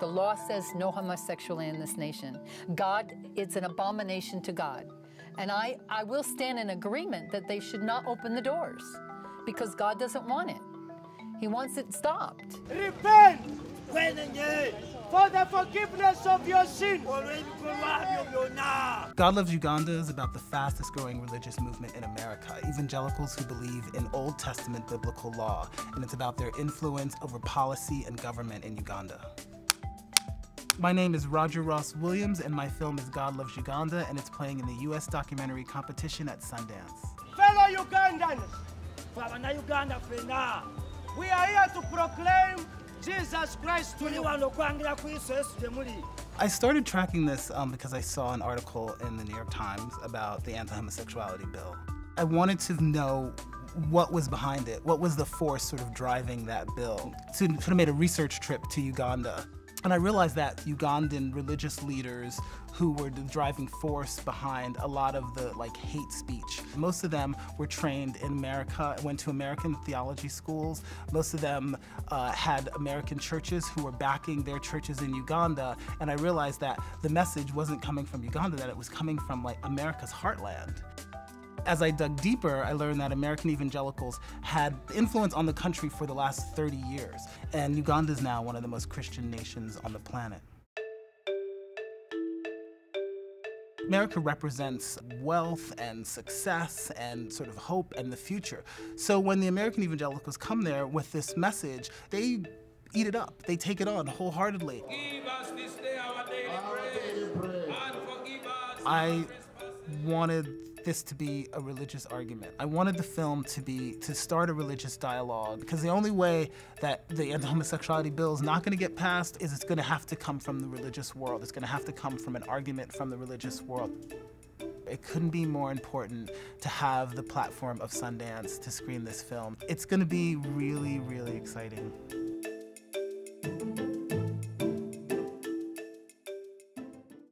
The law says no homosexuality in this nation. God, it's an abomination to God. And I, I will stand in agreement that they should not open the doors because God doesn't want it. He wants it stopped. Repent for the forgiveness of your sin. God Loves Uganda is about the fastest growing religious movement in America, evangelicals who believe in Old Testament biblical law, and it's about their influence over policy and government in Uganda. My name is Roger Ross Williams, and my film is God Loves Uganda, and it's playing in the U.S. documentary competition at Sundance. Fellow Ugandans, we are here to proclaim Jesus Christ to you. I started tracking this um, because I saw an article in the New York Times about the anti-homosexuality bill. I wanted to know what was behind it, what was the force sort of driving that bill. So I sort of made a research trip to Uganda. And I realized that Ugandan religious leaders who were the driving force behind a lot of the like hate speech. Most of them were trained in America, went to American theology schools. Most of them uh, had American churches who were backing their churches in Uganda. And I realized that the message wasn't coming from Uganda, that it was coming from like America's heartland. As I dug deeper, I learned that American evangelicals had influence on the country for the last 30 years, and Uganda is now one of the most Christian nations on the planet. America represents wealth and success and sort of hope and the future. So when the American evangelicals come there with this message, they eat it up. They take it on wholeheartedly. I wanted this to be a religious argument. I wanted the film to be to start a religious dialogue because the only way that the anti-homosexuality bill is not going to get passed is it's going to have to come from the religious world. It's going to have to come from an argument from the religious world. It couldn't be more important to have the platform of Sundance to screen this film. It's going to be really, really exciting.